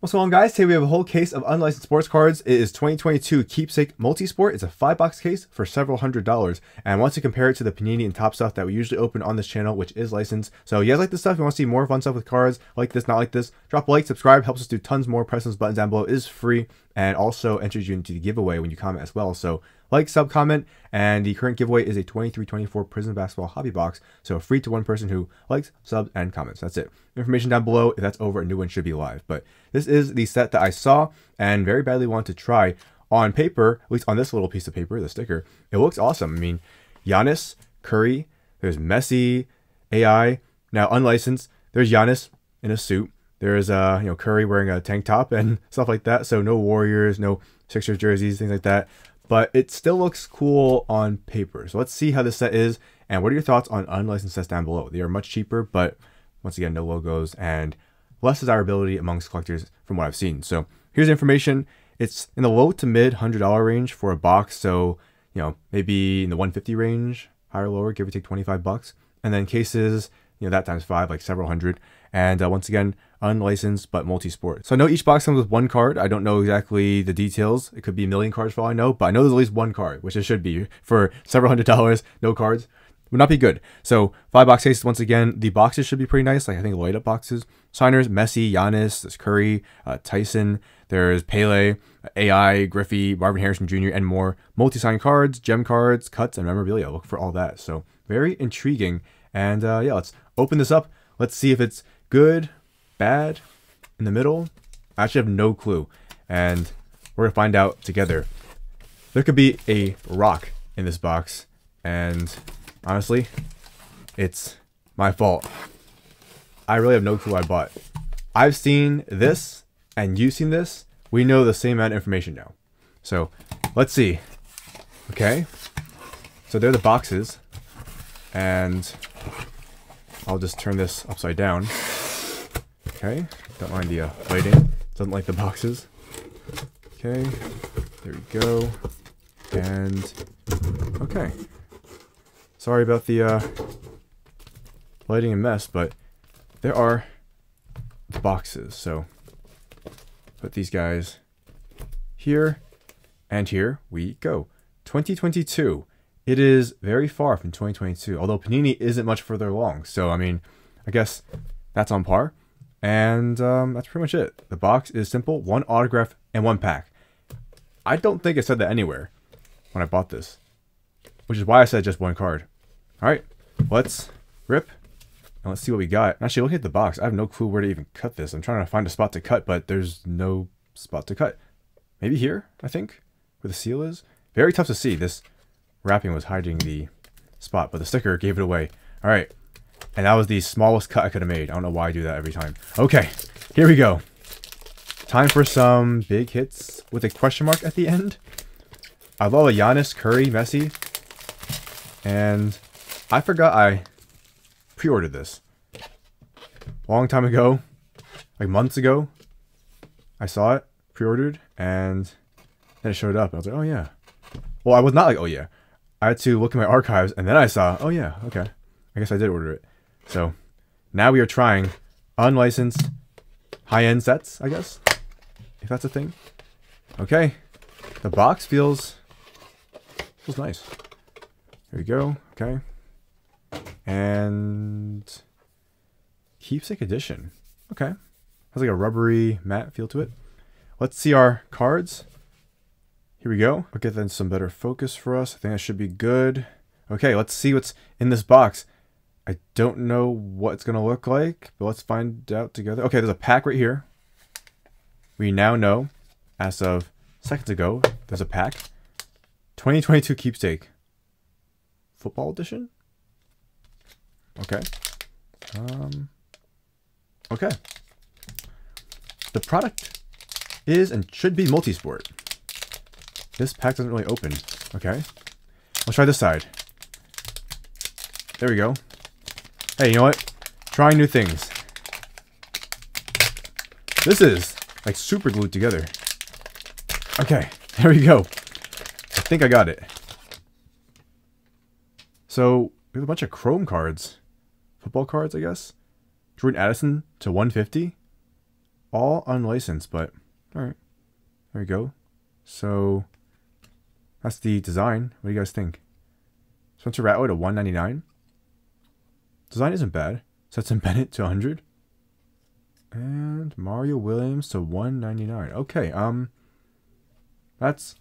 What's going on guys? Today we have a whole case of unlicensed sports cards. It is 2022 Keepsake Multisport. It's a five box case for several hundred dollars. And I want to compare it to the Panini and Topps stuff that we usually open on this channel, which is licensed. So if you guys like this stuff, you want to see more fun stuff with cards, like this, not like this, drop a like, subscribe, helps us do tons more. Press those buttons down below it is free and also enters you into the giveaway when you comment as well. So like, sub, comment, and the current giveaway is a 2324 Prizm Basketball Hobby Box, so free to one person who likes, subs, and comments. That's it. Information down below. If that's over, a new one should be live. But this is the set that I saw and very badly want to try on paper, at least on this little piece of paper, the sticker. It looks awesome. I mean, Giannis, Curry, there's Messi, AI, now unlicensed. There's Giannis in a suit. There's uh, you know, Curry wearing a tank top and stuff like that. So no Warriors, no Sixers jerseys, things like that but it still looks cool on paper. So let's see how this set is, and what are your thoughts on unlicensed sets down below? They are much cheaper, but once again, no logos and less desirability amongst collectors from what I've seen. So here's information. It's in the low to mid $100 range for a box, so you know, maybe in the 150 range, higher or lower, give or take 25 bucks. And then cases, you know, that times five, like several hundred. And uh, once again, unlicensed but multi-sport. So I know each box comes with one card. I don't know exactly the details. It could be a million cards for all I know, but I know there's at least one card, which it should be for several hundred dollars. No cards would not be good. So five box cases once again. The boxes should be pretty nice. Like I think light up boxes. Signers: Messi, Giannis, there's Curry, uh, Tyson. There's Pele, AI, Griffey, Marvin Harrison Jr., and more. Multi-sign cards, gem cards, cuts, and memorabilia. Look for all that. So very intriguing. And uh, yeah, let's open this up. Let's see if it's good, bad, in the middle. I actually have no clue. And we're going to find out together. There could be a rock in this box. And honestly, it's my fault. I really have no clue I bought. I've seen this and you've seen this. We know the same amount of information now. So let's see. Okay. So they're the boxes. And I'll just turn this upside down. Okay, don't mind the uh, lighting. Doesn't like the boxes. Okay, there we go. And, okay. Sorry about the uh, lighting and mess, but there are the boxes. So, put these guys here, and here we go. 2022. It is very far from 2022, although Panini isn't much further along. So, I mean, I guess that's on par. And um, that's pretty much it. The box is simple, one autograph and one pack. I don't think it said that anywhere when I bought this, which is why I said just one card. All right, let's rip and let's see what we got. Actually, look at the box. I have no clue where to even cut this. I'm trying to find a spot to cut, but there's no spot to cut. Maybe here, I think, where the seal is. Very tough to see. This wrapping was hiding the spot, but the sticker gave it away. All right, and that was the smallest cut I could have made. I don't know why I do that every time. Okay, here we go. Time for some big hits with a question mark at the end. I love a Giannis, Curry, Messi. And I forgot I pre-ordered this. Long time ago. Like months ago. I saw it, pre-ordered, and then it showed up. I was like, oh yeah. Well, I was not like, oh yeah. I had to look at my archives, and then I saw, oh yeah, okay. I guess I did order it. So now we are trying unlicensed high-end sets, I guess, if that's a thing. Okay, the box feels feels nice. Here we go. Okay, and keepsake edition. Okay, has like a rubbery matte feel to it. Let's see our cards. Here we go. I'll then some better focus for us. I think that should be good. Okay, let's see what's in this box. I don't know what it's going to look like, but let's find out together. Okay, there's a pack right here. We now know, as of seconds ago, there's a pack. 2022 Keepsake. Football edition? Okay. Um, okay. The product is and should be multi-sport. This pack doesn't really open. Okay. Let's try this side. There we go. Hey, you know what? Trying new things. This is like super glued together. Okay, there we go. I think I got it. So, we have a bunch of chrome cards. Football cards, I guess. Jordan Addison to 150. all unlicensed, but all right. There we go. So that's the design. What do you guys think? Spencer Rattler to 199. Design isn't bad. Stetson Bennett to 100. And Mario Williams to 199. Okay, um that's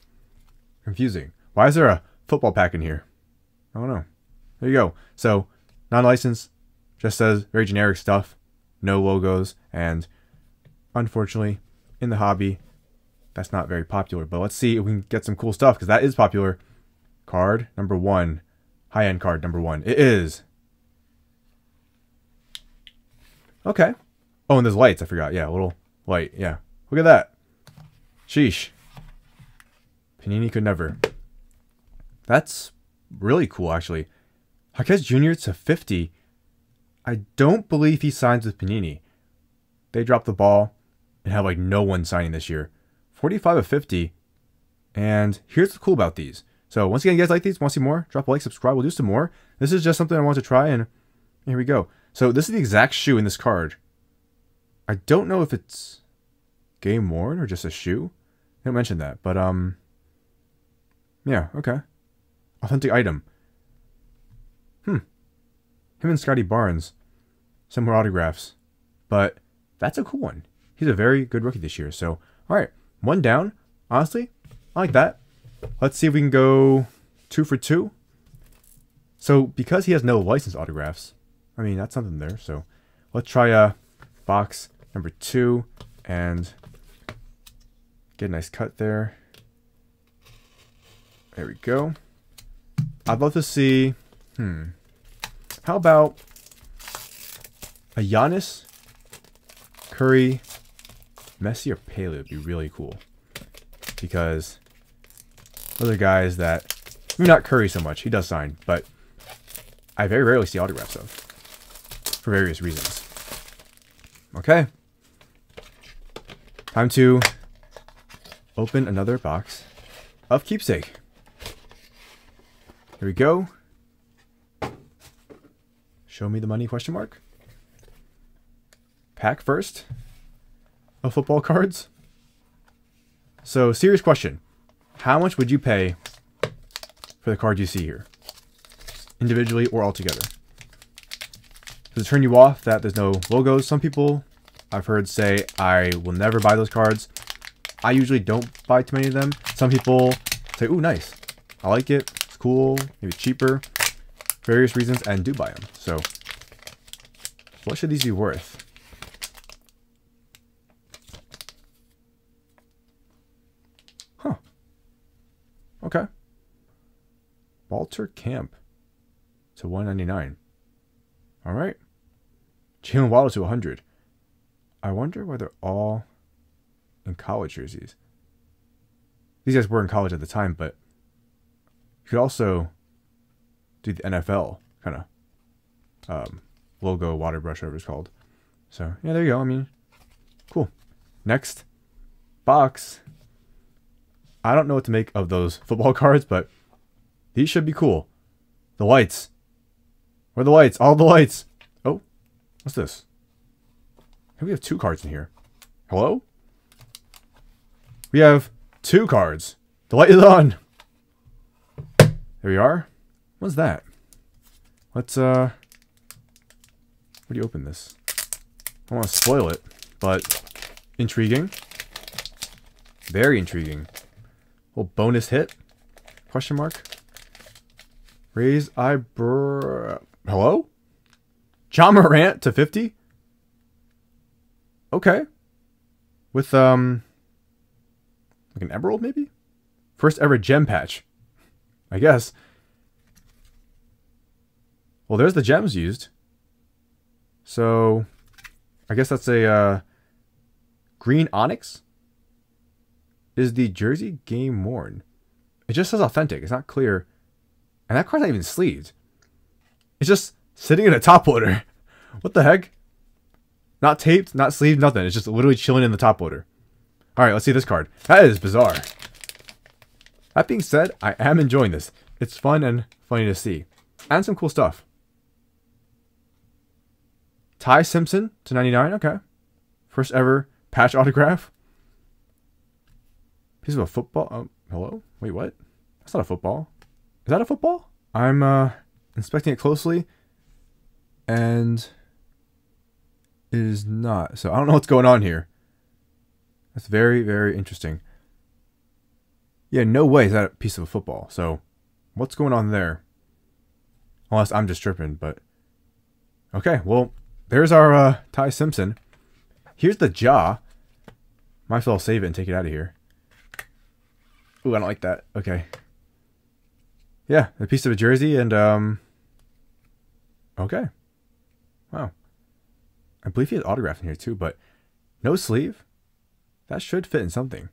confusing. Why is there a football pack in here? I don't know. There you go. So, non-licensed just says very generic stuff, no logos, and unfortunately, in the hobby, that's not very popular. But let's see if we can get some cool stuff because that is popular. Card number one, high-end card number one. It is. Okay. Oh, and there's lights. I forgot. Yeah, a little light. Yeah. Look at that. Sheesh. Panini could never. That's really cool, actually. Jaquez Jr. to 50. I don't believe he signs with Panini. They dropped the ball and have like no one signing this year. 45 of 50. And here's what's cool about these. So once again, you guys like these, want to see more? Drop a like, subscribe, we'll do some more. This is just something I want to try and here we go. So this is the exact shoe in this card. I don't know if it's game worn or just a shoe. I didn't mention that, but um yeah, okay. Authentic item. Hmm. Him and Scottie Barnes. Some more autographs. But that's a cool one. He's a very good rookie this year. So, alright. One down. Honestly, I like that. Let's see if we can go two for two. So, because he has no license autographs, I mean, that's something there. So, let's try a box number two and get a nice cut there. There we go. I'd love to see, hmm, how about a Giannis, Curry, Messi, or Pele would be really cool. Because those are guys that, not Curry so much, he does sign, but I very rarely see autographs of. For various reasons. Okay. Time to open another box of keepsake. Here we go. Show me the money question mark. Pack first of football cards. So, serious question. How much would you pay for the card you see here? Individually or altogether? Does it turn you off that there's no logos? Some people I've heard say, I will never buy those cards. I usually don't buy too many of them. Some people say, ooh, nice. I like it It's cool, maybe cheaper, various reasons, and do buy them. So, what should these be worth? Huh. Okay. Walter Camp to 199. All right. Jaylen Waddle to 100. I wonder why they're all in college jerseys. These guys were in college at the time, but you could also do the NFL kind of um, logo water brush, whatever it's called. So yeah, there you go. I mean, cool. Next box. I don't know what to make of those football cards, but these should be cool. The lights. Where the lights? All the lights. What's this? Hey, we have two cards in here. Hello? We have two cards. The light is on. There we are. What's that? Let's, uh... Where do you open this? I don't want to spoil it, but intriguing. Very intriguing. Little bonus hit? Question mark? Raise eyebrow... Hello? Ja Morant to 50? Okay. With, um... Like an emerald, maybe? First ever gem patch. I guess. Well, there's the gems used. So, I guess that's a uh, green onyx. Is the jersey game worn? It just says authentic. It's not clear. And that card's not even sleeved. It's just sitting in a top loader. what the heck? Not taped, not sleeved, nothing. It's just literally chilling in the top loader. Alright, let's see this card. That is bizarre. That being said, I am enjoying this. It's fun and funny to see. And some cool stuff. Ty Simpson to 99, okay. First ever patch autograph. Piece of a football. Oh, hello? Wait, what? That's not a football. Is that a football? I'm uh, inspecting it closely, and it is not. So I don't know what's going on here. That's very, very interesting. Yeah, no way is that a piece of a football. So what's going on there? Unless I'm just tripping, but okay. Well, there's our uh, Ty Simpson. Here's the jaw. Might as well save it and take it out of here. Ooh, I don't like that. Okay. Yeah, a piece of a jersey and um. Okay. Wow. I believe he has autograph in here too, but no sleeve. That should fit in something.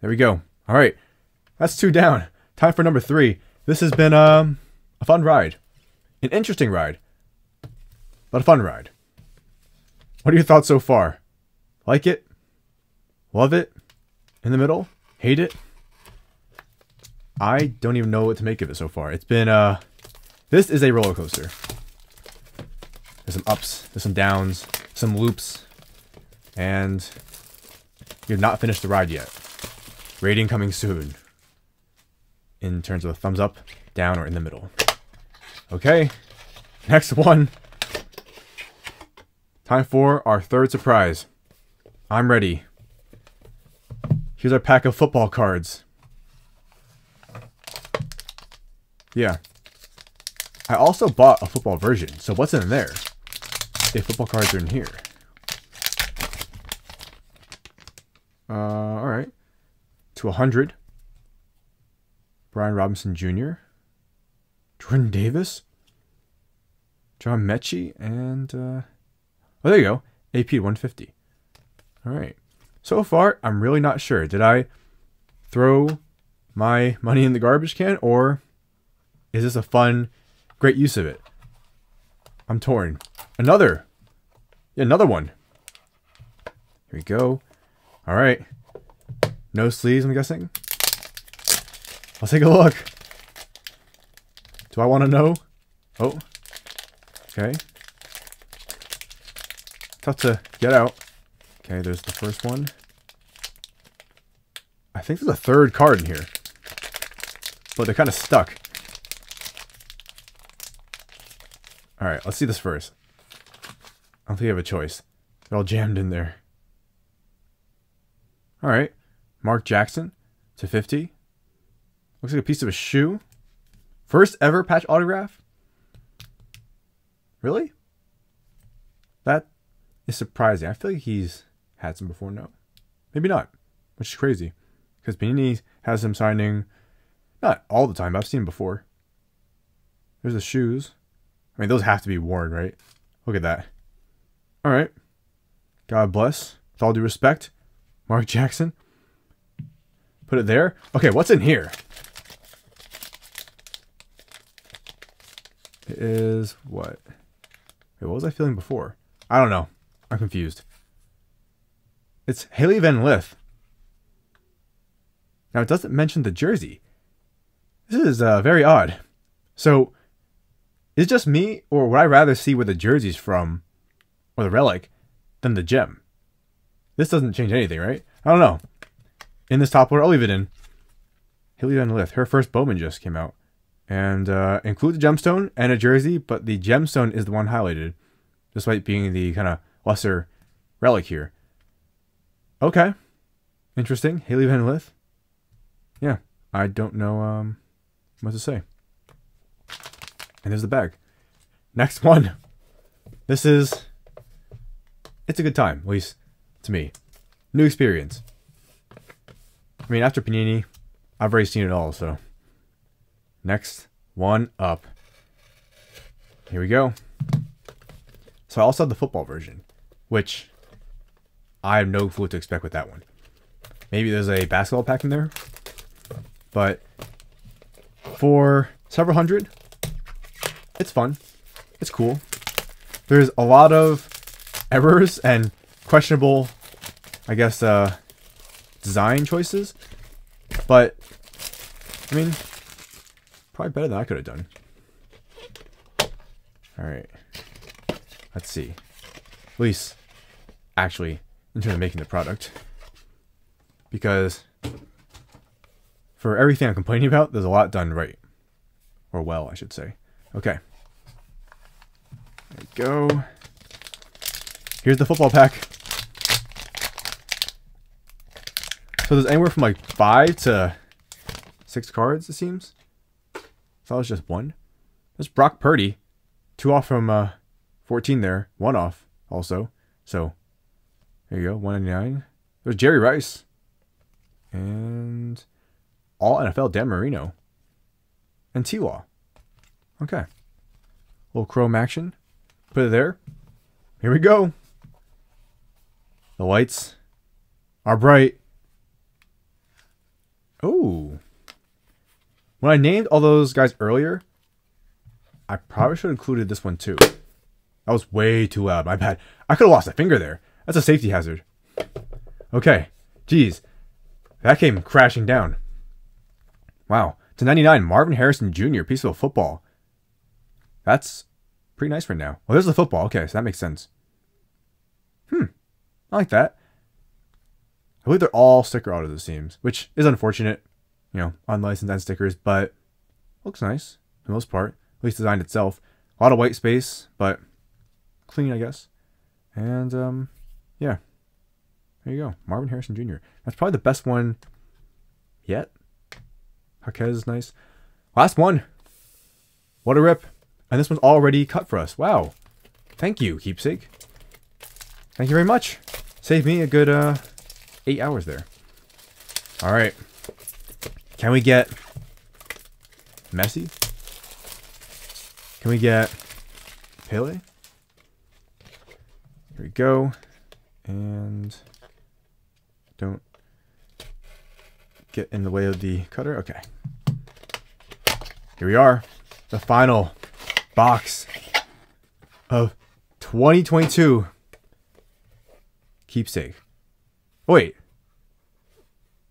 There we go. All right, that's two down. Time for number three. This has been um a fun ride, an interesting ride, but a fun ride. What are your thoughts so far? Like it? Love it? In the middle? Hate it? I don't even know what to make of it so far. It's been uh this is a roller coaster. There's some ups, there's some downs, some loops, and you've not finished the ride yet. Rating coming soon. In terms of a thumbs up, down, or in the middle. Okay, next one. Time for our third surprise. I'm ready. Here's our pack of football cards. Yeah. I also bought a football version, so what's in there? If football cards are in here. Uh, alright. To 100. Brian Robinson Jr. Jordan Davis. John Metchie, and, uh... Oh, there you go. AP 150. Alright. So far, I'm really not sure. Did I throw my money in the garbage can, or is this a fun, great use of it? I'm torn. Another. Another one. Here we go. All right. No sleeves, I'm guessing. I'll take a look. Do I want to know? Oh. Okay. Tough to get out. Okay, there's the first one. I think there's a third card in here. But they're kind of stuck. Alright, let's see this first. I don't think you have a choice. They're all jammed in there. Alright. Mark Jackson to 50. Looks like a piece of a shoe. First ever patch autograph? Really? That is surprising. I feel like he's had some before. No. Maybe not. Which is crazy. Because Panini has him signing, not all the time, I've seen him before. There's the shoes. I mean, those have to be worn, right? Look at that. All right. God bless. With all due respect, Mark Jackson. Put it there. Okay, what's in here? It is what? Wait, what was I feeling before? I don't know. I'm confused. It's Haley Van Lith. Now, it doesn't mention the jersey. This is uh, very odd. So, is it just me, or would I rather see where the jersey's from, or the relic, than the gem? This doesn't change anything, right? I don't know. In this top order, I'll leave it in. Haley Van Lith. Her first Bowman just came out. And uh, include the gemstone and a jersey, but the gemstone is the one highlighted, despite being the kind of lesser relic here. Okay. Interesting. Haley Van Lith. Yeah. I don't know um, what to say. And there's the bag. Next one. This is... It's a good time, at least to me. New experience. I mean, after Panini, I've already seen it all, so... Next one up. Here we go. So I also have the football version, which I have no clue what to expect with that one. Maybe there's a basketball pack in there, but for several hundred, it's fun. It's cool. There's a lot of errors and questionable, I guess, uh, design choices, but I mean, Probably better than I could have done. Alright. Let's see. At least, actually, in terms of making the product. Because for everything I'm complaining about, there's a lot done right. Or well, I should say. Okay. There we go. Here's the football pack. So there's anywhere from like five to six cards, it seems. Thought it was just one. There's Brock Purdy. Two off from uh, 14 there. One off also. So there you go. 199. There's Jerry Rice. And all NFL Dan Marino. And T Law. Okay. Little chrome action. Put it there. Here we go. The lights are bright. Oh. When I named all those guys earlier, I probably should have included this one too. That was way too loud. My bad. I could have lost a finger there. That's a safety hazard. Okay. Jeez. That came crashing down. Wow. To 99, Marvin Harrison Jr., piece of football. That's pretty nice right now. Well, there's the football. Okay, so that makes sense. Hmm. I like that. I believe they're all sticker autos, it seems, which is unfortunate, you know, unlicensed and stickers, but looks nice for the most part. At least designed itself. A lot of white space, but clean, I guess. And, um, yeah. There you go. Marvin Harrison Jr. That's probably the best one yet. Jaquez is nice. Last one. What a rip. And this one's already cut for us. Wow. Thank you, Keepsake. Thank you very much. Saved me a good uh, eight hours there. All right. Can we get Messi? Can we get Pele? Here we go. And don't get in the way of the cutter. Okay. Here we are. The final box of 2022 keepsake. Oh, wait.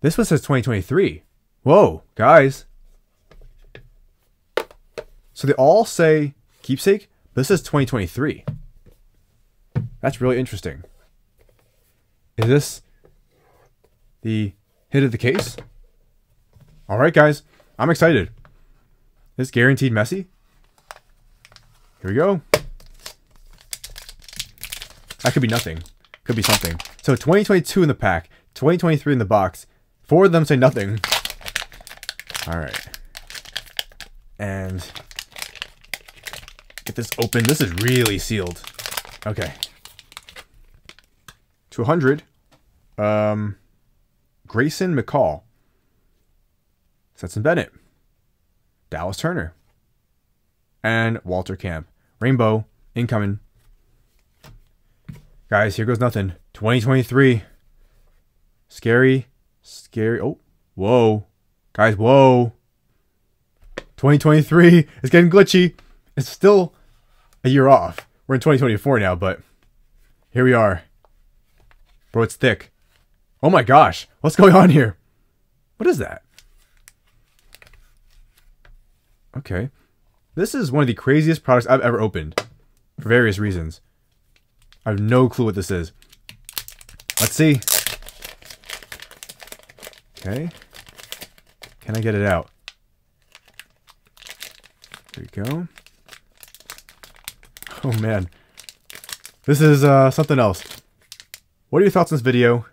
This one says 2023. Whoa, guys. So they all say keepsake. This is 2023. That's really interesting. Is this the hit of the case? All right, guys. I'm excited. This guaranteed Messi. Here we go. That could be nothing. Could be something. So 2022 in the pack, 2023 in the box. Four of them say nothing. All right. And get this open. This is really sealed. Okay. 200. Um, Grayson McCall. Stetson Bennett. Dallas Turner. And Walter Camp. Rainbow. Incoming. Guys, here goes nothing. 2023. Scary. Scary. Oh, whoa. Guys, whoa. 2023 is getting glitchy. It's still a year off. We're in 2024 now, but here we are. Bro, it's thick. Oh my gosh. What's going on here? What is that? Okay. This is one of the craziest products I've ever opened for various reasons. I have no clue what this is. Let's see. Okay. Can I get it out? There we go. Oh man. This is uh, something else. What are your thoughts on this video?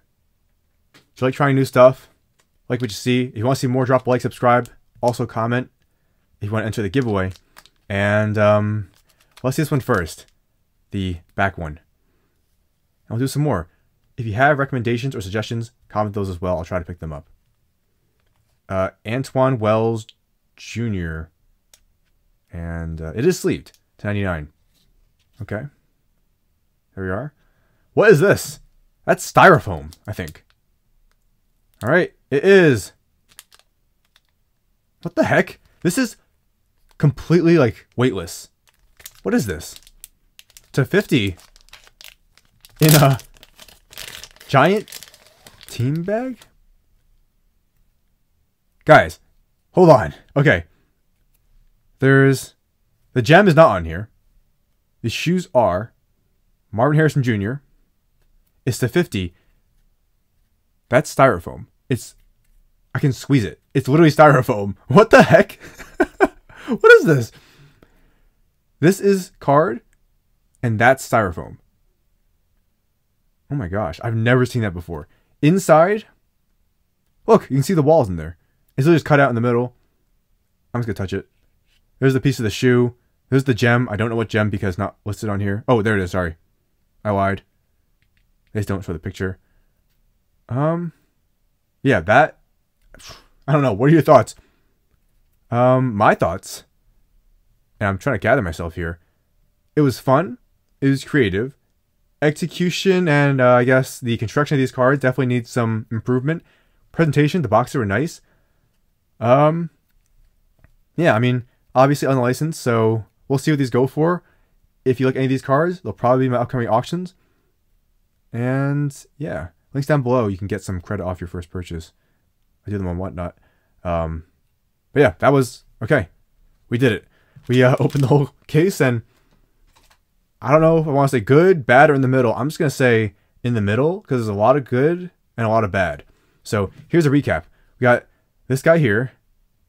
Do you like trying new stuff? Like what you see? If you want to see more, drop a like, subscribe. Also comment if you want to enter the giveaway. And um, let's see this one first. The back one. And we'll do some more. If you have recommendations or suggestions, comment those as well. I'll try to pick them up. Uh, Antwane Wells Jr. And uh, it is sleeved to 99. Okay. There we are. What is this? That's styrofoam, I think. All right. It is. What the heck? This is completely like weightless. What is this? To 50 in a giant team bag? Guys, hold on. Okay. There's the gem is not on here. The shoes are Marvin Harrison Jr. It's the 50. That's styrofoam. It's I can squeeze it. It's literally styrofoam. What the heck? what is this? This is card and that's styrofoam. Oh my gosh, I've never seen that before. Inside, look, you can see the walls in there. It's just cut out in the middle. I'm just gonna touch it. There's the piece of the shoe. There's the gem. I don't know what gem because not listed on here. Oh, there it is. Sorry, I lied. They just don't show the picture. Um, yeah, that. I don't know. What are your thoughts? Um, my thoughts, and I'm trying to gather myself here. It was fun. It was creative. Execution and uh, I guess the construction of these cards definitely needs some improvement. Presentation, the boxes were nice. Um, yeah, I mean, obviously unlicensed, so we'll see what these go for. If you like any of these cards, they'll probably be my upcoming auctions. And yeah, links down below. You can get some credit off your first purchase. I do them on whatnot. Um, but yeah, that was okay. We did it. We uh, opened the whole case, and I don't know if I want to say good, bad, or in the middle. I'm just gonna say in the middle because there's a lot of good and a lot of bad. So here's a recap. We got this guy here,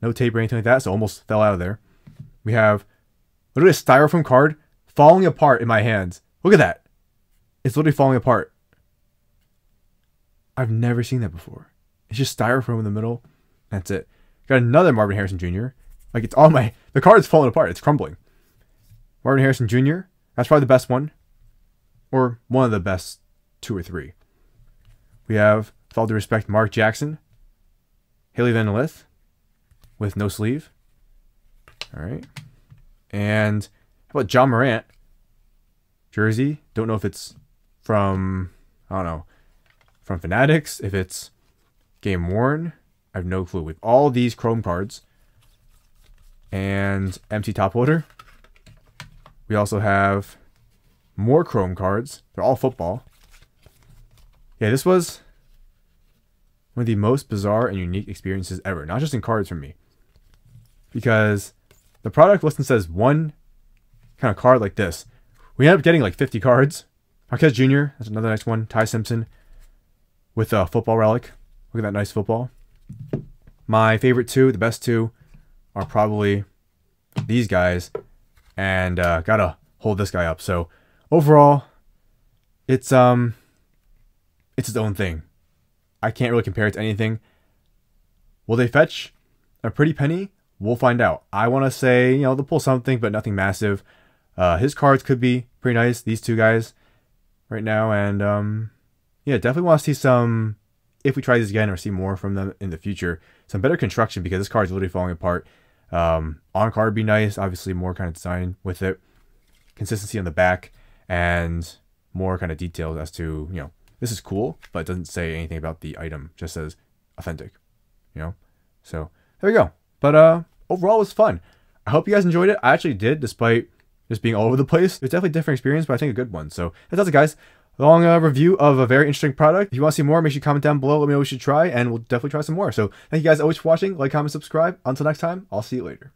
no tape or anything like that, so almost fell out of there. We have literally a styrofoam card falling apart in my hands. Look at that. It's literally falling apart. I've never seen that before. It's just styrofoam in the middle. That's it. Got another Marvin Harrison Jr. Like it's all my the card's falling apart. It's crumbling. Marvin Harrison Jr. That's probably the best one, or one of the best two or three. We have, with all due respect, Mark Jackson, Haley Van Lith, with no sleeve. All right, and how about John Morant? Jersey. Don't know if it's from I don't know from Fanatics. If it's game worn, I have no clue. With all these Chrome cards and empty top loader. We also have more Chrome cards. They're all football. Yeah, this was one of the most bizarre and unique experiences ever. Not just in cards for me. Because the product listing says one kind of card like this. We ended up getting like 50 cards. Jaquez Jr., that's another nice one. Ty Simpson with a football relic. Look at that nice football. My favorite two, the best two, are probably these guys. And uh, gotta hold this guy up. So overall, it's um it's its own thing. I can't really compare it to anything. Will they fetch a pretty penny? We'll find out. I want to say, you know, they'll pull something, but nothing massive. Uh, his cards could be pretty nice. These two guys right now. And um, yeah, definitely want to see some, if we try this again or see more from them in the future, some better construction because this card is literally falling apart. Um, on card be nice. Obviously, more kind of design with it. Consistency on the back and more kind of details as to, you know, this is cool, but it doesn't say anything about the item. Just says authentic, you know? So there we go. But uh, overall, it was fun. I hope you guys enjoyed it. I actually did, despite just being all over the place. It's definitely a different experience, but I think a good one. So that's it, guys. Long uh, review of a very interesting product. If you want to see more, make sure you comment down below. Let me know what you should try, and we'll definitely try some more. So thank you guys always for watching. Like, comment, subscribe. Until next time, I'll see you later.